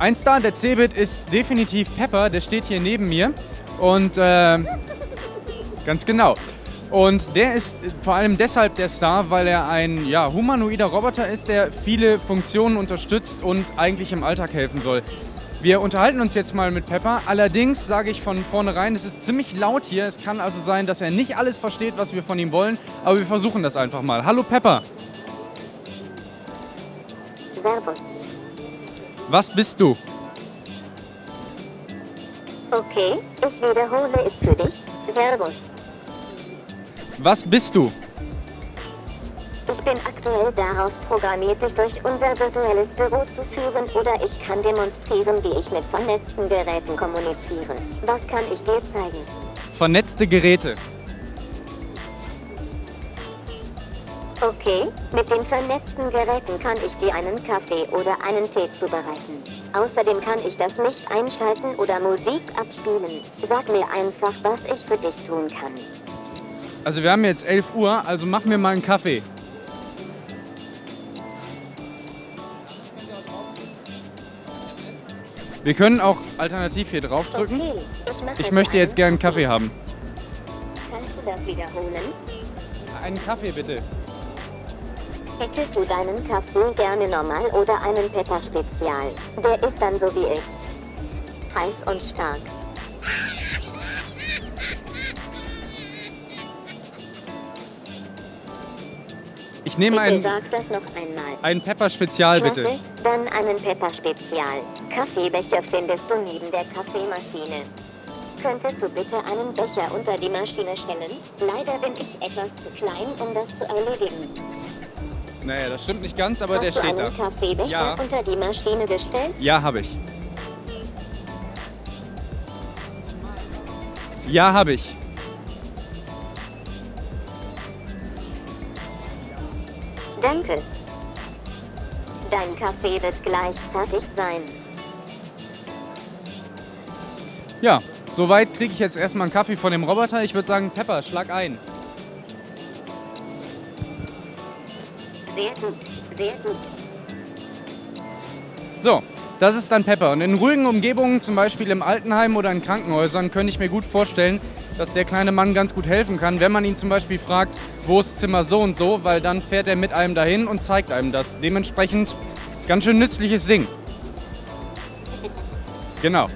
Ein Star der Cebit ist definitiv Pepper, der steht hier neben mir. Und äh, ganz genau. Und der ist vor allem deshalb der Star, weil er ein ja, humanoider Roboter ist, der viele Funktionen unterstützt und eigentlich im Alltag helfen soll. Wir unterhalten uns jetzt mal mit Pepper. Allerdings sage ich von vornherein, es ist ziemlich laut hier. Es kann also sein, dass er nicht alles versteht, was wir von ihm wollen. Aber wir versuchen das einfach mal. Hallo Pepper. Servus. Was bist du? Okay, ich wiederhole es für dich. Servus. Was bist du? Ich bin aktuell darauf programmiert, dich durch unser virtuelles Büro zu führen oder ich kann demonstrieren, wie ich mit vernetzten Geräten kommuniziere. Was kann ich dir zeigen? Vernetzte Geräte. Okay, mit den vernetzten Geräten kann ich dir einen Kaffee oder einen Tee zubereiten. Außerdem kann ich das Licht einschalten oder Musik abspielen. Sag mir einfach, was ich für dich tun kann. Also wir haben jetzt 11 Uhr, also mach mir mal einen Kaffee. Wir können auch alternativ hier draufdrücken. Okay, ich Ich möchte jetzt gerne einen Kaffee haben. Kannst du das wiederholen? Einen Kaffee bitte. Hättest du deinen Kaffee gerne normal oder einen Pepper Spezial? Der ist dann so wie ich. Heiß und stark. Ich nehme einen, sag das noch einmal. einen Pepper Spezial bitte. Klasse, dann einen Pepper Spezial. Kaffeebecher findest du neben der Kaffeemaschine. Könntest du bitte einen Becher unter die Maschine stellen? Leider bin ich etwas zu klein, um das zu erledigen. Naja, das stimmt nicht ganz, aber der Hast du steht da. einen Kaffeebecher Ja. unter die Maschine gestellt? Ja, habe ich. Ja, habe ich. Danke. Dein Kaffee wird gleich fertig sein. Ja, soweit kriege ich jetzt erstmal einen Kaffee von dem Roboter. Ich würde sagen, Pepper, schlag ein. Sehr gut, sehr gut. So, das ist dann Pepper. Und in ruhigen Umgebungen, zum Beispiel im Altenheim oder in Krankenhäusern, könnte ich mir gut vorstellen, dass der kleine Mann ganz gut helfen kann, wenn man ihn zum Beispiel fragt, wo ist Zimmer so und so, weil dann fährt er mit einem dahin und zeigt einem das. Dementsprechend ganz schön nützliches Ding. Genau.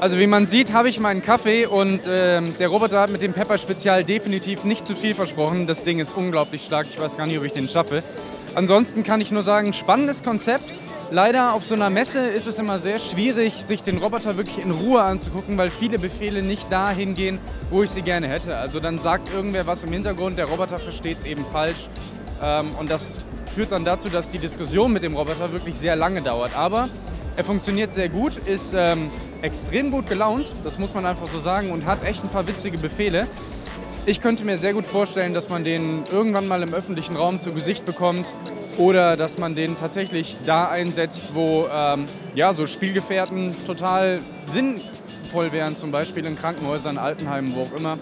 Also wie man sieht, habe ich meinen Kaffee und ähm, der Roboter hat mit dem Pepper Spezial definitiv nicht zu viel versprochen. Das Ding ist unglaublich stark. Ich weiß gar nicht, ob ich den schaffe. Ansonsten kann ich nur sagen, spannendes Konzept. Leider auf so einer Messe ist es immer sehr schwierig, sich den Roboter wirklich in Ruhe anzugucken, weil viele Befehle nicht dahin gehen, wo ich sie gerne hätte. Also dann sagt irgendwer was im Hintergrund, der Roboter versteht es eben falsch. Ähm, und das führt dann dazu, dass die Diskussion mit dem Roboter wirklich sehr lange dauert. Aber er funktioniert sehr gut, ist ähm, extrem gut gelaunt, das muss man einfach so sagen, und hat echt ein paar witzige Befehle. Ich könnte mir sehr gut vorstellen, dass man den irgendwann mal im öffentlichen Raum zu Gesicht bekommt oder dass man den tatsächlich da einsetzt, wo ähm, ja, so Spielgefährten total sinnvoll wären, zum Beispiel in Krankenhäusern, Altenheimen, wo auch immer.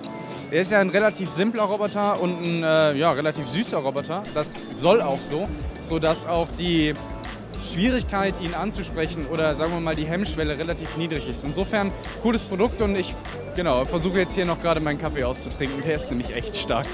Er ist ja ein relativ simpler Roboter und ein äh, ja, relativ süßer Roboter. Das soll auch so, sodass auch die Schwierigkeit, ihn anzusprechen oder sagen wir mal die Hemmschwelle relativ niedrig ist. Insofern cooles Produkt und ich genau, versuche jetzt hier noch gerade meinen Kaffee auszutrinken. Der ist nämlich echt stark.